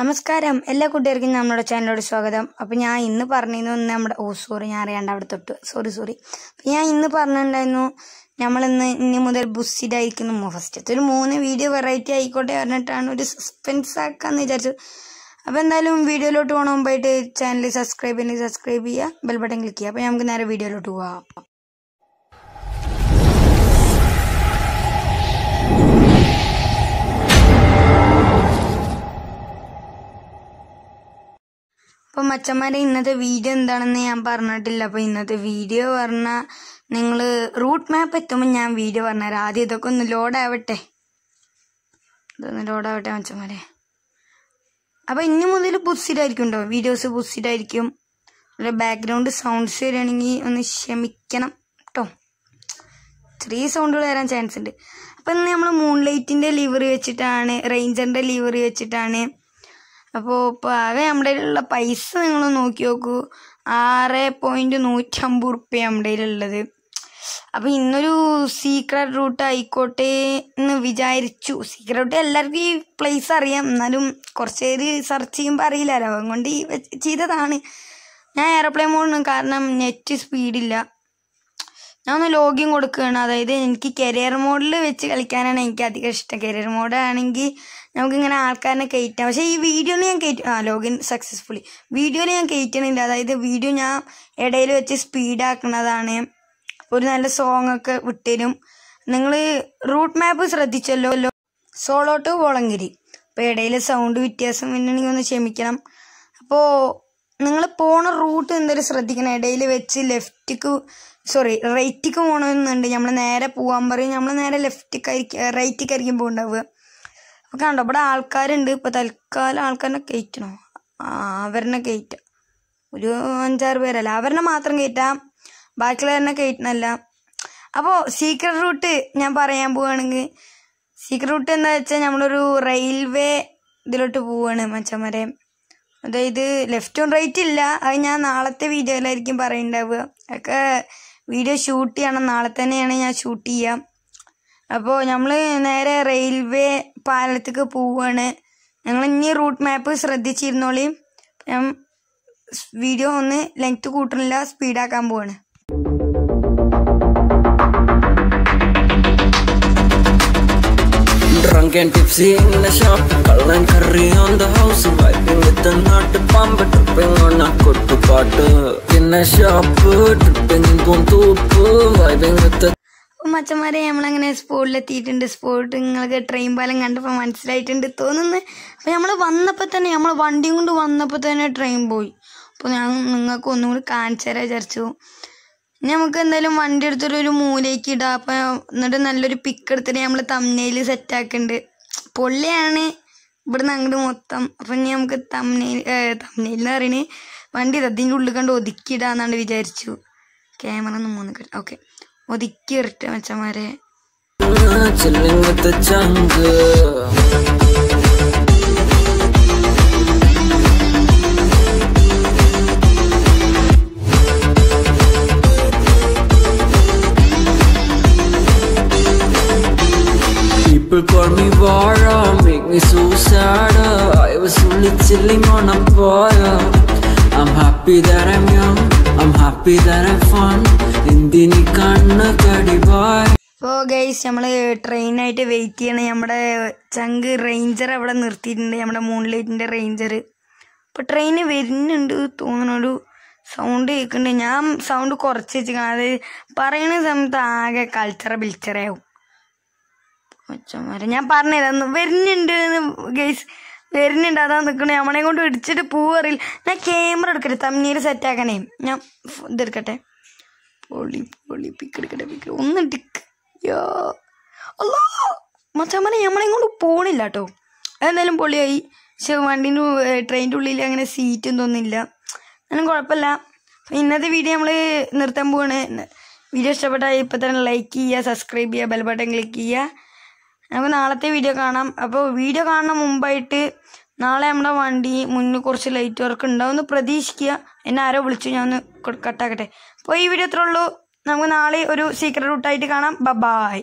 നമസ്കാരം. എല്ലാ കുട്ടികൾക്കും നമ്മുടെ ചാനലോട് സ്വാഗതം. അപ്പം ഞാൻ ഇന്ന് പറഞ്ഞിരുന്നു നമ്മുടെ ഓ സോറി ഞാൻ അറിയാണ്ട് അവിടെ തൊട്ട്. സോറി സോറി അപ്പം ഞാൻ ഇന്ന് പറഞ്ഞിട്ടുണ്ടായിരുന്നു നമ്മളിന്ന് ഇനി മുതൽ ബുസ്സിലായിരിക്കുന്നു ഫസ്റ്റ് ഒരു മൂന്ന് വീഡിയോ വെറൈറ്റി ആയിക്കോട്ടെ പറഞ്ഞിട്ടാണ് ഒരു സസ്പെൻസ് ആക്കാന്ന് വിചാരിച്ചു. അപ്പോൾ എന്തായാലും വീഡിയോയിലോട്ട് പോകണ മുമ്പായിട്ട് ചാനൽ സബ്സ്ക്രൈബ് ചെയ്യുന്നത് സബ്സ്ക്രൈബ് ചെയ്യുക. ബെൽ ബട്ടൺ ക്ലിക്ക് ചെയ്യുക. അപ്പോൾ നമുക്ക് നേരെ വീഡിയോയിലോട്ട് പോവാം. അപ്പം മച്ചന്മാരെ ഇന്നത്തെ വീഡിയോ എന്താണെന്ന് ഞാൻ പറഞ്ഞിട്ടില്ല. അപ്പോൾ ഇന്നത്തെ വീഡിയോ പറഞ്ഞാൽ നിങ്ങൾ റൂട്ട് മാപ്പ് എത്തുമ്പോൾ ഞാൻ വീഡിയോ പറഞ്ഞുതരാം. ആദ്യം ഇതൊക്കെ ഒന്ന് ലോഡാവട്ടെ ഇതൊന്ന് ലോഡാവട്ടെ മച്ചന്മാരെ അപ്പോൾ ഇനി മുതൽ ബുസ്സിലായിരിക്കും കേട്ടോ വീഡിയോസ് ബുസ്സിലായിരിക്കും ബാക്ക്ഗ്രൗണ്ട് സൗണ്ട്സ് വരികയാണെങ്കിൽ ഒന്ന് ക്ഷമിക്കണം കേട്ടോ ചെറിയ സൗണ്ടുകൾ വരാൻ ചാൻസ് ഉണ്ട്. അപ്പം ഇന്ന് നമ്മൾ മൂൺ ലൈറ്റിന്റെ ലിവറി വെച്ചിട്ടാണ് റേഞ്ചറിന്റെ ലിവറി വെച്ചിട്ടാണ് അപ്പോൾ ആകെ നമ്മുടെ കയ്യിലുള്ള പൈസ നിങ്ങൾ നോക്കി നോക്കൂ. ആറ് പോയിന്റ് നൂറ്റമ്പത് റുപ്യ നമ്മുടെ കയ്യിലുള്ളത്. അപ്പോൾ ഇന്നൊരു സീക്രട്ട് റൂട്ട് ആയിക്കോട്ടെ എന്ന് വിചാരിച്ചു. സീക്രട്ട് റൂട്ട് എല്ലാവർക്കും ഈ പ്ലേസ് അറിയാം. എന്നാലും കുറച്ച് പേര് സെർച്ച് ചെയ്യുമ്പോൾ അറിയില്ലല്ലോ അതുകൊണ്ട് ഈ ചെയ്തതാണ്. ഞാൻ എയർപ്ലെയിൻ മോഡിന് കാരണം നെറ്റ് സ്പീഡില്ല ഞാൻ ഒന്ന് ലോഗിൻ കൊടുക്കുകയാണ്. അതായത് എനിക്ക് കരിയർ മോഡിൽ വെച്ച് കളിക്കാനാണ് എനിക്ക് അധികം ഇഷ്ടം. കരിയർ മോഡ് ആണെങ്കിൽ നമുക്കിങ്ങനെ ആൾക്കാരനെ കയറ്റാം. പക്ഷേ ഈ വീഡിയോയിൽ ഞാൻ കയറ്റും. ആ ലോഗിൻ സക്സസ്ഫുള്ളി വീഡിയോയിൽ ഞാൻ കയറ്റണില്ല. അതായത് വീഡിയോ ഞാൻ ഇടയിൽ വെച്ച് സ്പീഡാക്കുന്നതാണ് ഒരു നല്ല സോങ് ഒക്കെ വിട്ടരും. നിങ്ങൾ route map ശ്രദ്ധിച്ചല്ലോ? Solo to Valanchery. അപ്പോൾ ഇടയിൽ സൗണ്ട് വ്യത്യാസം പിന്നെ ഒന്ന് ക്ഷമിക്കണം. അപ്പോൾ നിങ്ങൾ പോണ റൂട്ട് എന്തായാലും ശ്രദ്ധിക്കണം. ഇടയിൽ വെച്ച് ലെഫ്റ്റിക്ക് സോറി റൈറ്റിക്ക് പോകണമെന്നുണ്ട് നമ്മൾ നേരെ പോകാൻ പറയും. നമ്മൾ നേരെ ലെഫ്റ്റിക്കായിരിക്കും റൈറ്റിക്കായിരിക്കും പോകണ്ടാവുക അപ്പോൾ കണ്ടോ ഇവിടെ ആൾക്കാരുണ്ട്. ഇപ്പോൾ തൽക്കാലം ആൾക്കാരെ കയറ്റണോ? ആ അവരെ കയറ്റാം. ഒരു അഞ്ചാറ് പേരല്ല? അവരനെ മാത്രം കയറ്റാം. ബാക്കിയുള്ളവരെ കയറ്റണല്ല. അപ്പോൾ സീക്രട്ട് റൂട്ട് ഞാൻ പറയാൻ പോവുകയാണെങ്കിൽ സീക്രട്ട് റൂട്ട് എന്താ വെച്ചാൽ നമ്മളൊരു റെയിൽവേ ഇതിലോട്ട് പോവുകയാണ് മച്ചന്മാരെ. അതായത് ലെഫ്റ്റും റൈറ്റും ഇല്ല. അത് ഞാൻ നാളത്തെ വീഡിയോയിലായിരിക്കും പറയുന്നുണ്ടാവുക ഒക്കെ വീഡിയോ ഷൂട്ട് ചെയ്യണം. നാളെ തന്നെയാണ് ഞാൻ ഷൂട്ട് ചെയ്യാം. അപ്പോൾ നമ്മൾ നേരെ റെയിൽവേ പാലത്തേക്ക് പോവുകയാണ് ഞങ്ങൾ ഇനി റൂട്ട് മാപ്പ് ശ്രദ്ധിച്ചിരുന്നോളി. ഞാൻ വീഡിയോ ഒന്ന് ലെങ്ത് കൂട്ടണില്ല സ്പീഡാക്കാൻ പോവാണ്. Drunk and tipsy in the shop, cull and curry on the house, vibing with the nut pump, tripping on a kuttu a shop, tripping in Puntupu, vibing with the മച്ചന്മാരെ നമ്മളങ്ങനെ സ്പോട്ടിലെത്തിയിട്ടുണ്ട് spot നിങ്ങൾക്ക് train പാലം കണ്ടപ്പോൾ മനസ്സിലായിട്ടുണ്ട് തോന്നുന്നു. അപ്പോൾ നമ്മൾ വന്നപ്പോൾ തന്നെ നമ്മൾ വണ്ടിയും കൊണ്ട് വന്നപ്പോൾ തന്നെ ട്രെയിൻ പോയി. അപ്പോൾ ഞാൻ നിങ്ങൾക്ക് ഒന്നും കൂടി കാണിച്ചു തരാൻ വിചാരിച്ചു. നമുക്ക് എന്തായാലും വണ്ടി എടുത്തിട്ട് ഒരു മൂലയ്ക്ക് ഇടാം. അപ്പം എന്നിട്ട് നല്ലൊരു പിക്ക് എടുത്തിട്ട് നമ്മൾ തമ്മനയിൽ സെറ്റാക്കുന്നുണ്ട് പൊള്ളിയാണ്. ഇവിടുന്ന് അങ്ങോട്ട് മൊത്തം അപ്പം ഇനി നമുക്ക് തമ്മനയിൽ തമ്മനയിൽ എന്ന് പറയുന്നത് വണ്ടി അതിന്റെ ഉള്ളിൽ കണ്ട് ഒതുക്കിയിടാന്നാണ് വിചാരിച്ചു. ക്യാമറ ഒന്ന് മൂന്ന് കിട്ടും. ഓക്കെ ഒതുക്കി ഇരട്ടെ മച്ചന്മാരെ. People call me Vara, make me so sad. I was only chilling on a boy. I'm happy that I'm young, I'm happy that I'm fun. ഇന്ദിനി കണ്ണ് കടിവായി അപ്പോൾ ഗൈസ് നമ്മൾ ട്രെയിനായിട്ട് വെയിറ്റ് ചെയ്യണം. നമ്മുടെ ചങ്ക് റേഞ്ചർ അവിടെ നിർത്തിയിട്ടുണ്ട്. നമ്മുടെ മൂൺലൈറ്റിന്റെ റേഞ്ചർ അപ്പോൾ ട്രെയിൻ വരുന്നുണ്ട് തോന്നുന്നൊരു സൗണ്ട് കേൾക്കുന്നുണ്ട് ഞാൻ സൗണ്ട് കുറച്ച് വെച്ചിരിക്കണം അത് പറയുന്ന സമയത്ത് ആകെ കൾച്ചറ ബിൽച്ചറാവും ഒച്ചമാരെ ഞാൻ പറഞ്ഞത് വരുന്നുണ്ട് ഗൈസ് വരുന്നുണ്ട് അതാ നിൽക്കണേ നമ്മളെ കൊണ്ട് ഇടിച്ചിട്ട് പൂവറിയില്ല ഞാൻ ക്യാമറ എടുക്കട്ടെ തമ്മീര് സെറ്റാക്കണേ ഞാൻ ഫ് ഇതെടുക്കട്ടെ. പൊളി പൊളി പിക്ക് എടുക്കട്ടെ പിക്ക് ഒന്ന് ടിക്ക്. മച്ചാമ്മനെ നമ്മളെ കൊണ്ട് പോണില്ല കേട്ടോ. അതെന്തായാലും പൊളിയായി. പക്ഷെ വണ്ടീന്റെ ട്രെയിനിന്റെ ഉള്ളിൽ അങ്ങനെ സീറ്റും തോന്നില്ല എന്നാലും കുഴപ്പമില്ല. ഇന്നത്തെ വീഡിയോ നമ്മൾ നിർത്താൻ പോവാണ്. വീഡിയോ ഇഷ്ടപ്പെട്ടാൽ ഇപ്പം തന്നെ ലൈക്ക് ചെയ്യുക സബ്സ്ക്രൈബ് ചെയ്യുക ബെൽ ബട്ടൺ ക്ലിക്ക് ചെയ്യുക. നമുക്ക് നാളത്തെ വീഡിയോ കാണാം. അപ്പോൾ വീഡിയോ കാണുന്ന മുമ്പായിട്ട് നാളെ നമ്മുടെ വണ്ടി മുന്നിൽ കുറച്ച് ലൈറ്റ് വർക്ക് ഉണ്ടാവുമെന്ന് പ്രതീക്ഷിക്കുക. എന്നെ ആരോ വിളിച്ചു. ഞാൻ ഒന്ന് കട്ടാക്കട്ടെ അപ്പോൾ ഈ വീഡിയോ ഉള്ളൂ. നമുക്ക് നാളെ ഒരു സീക്രട്ട് റൂട്ടായിട്ട് കാണാം. ബ ബായ്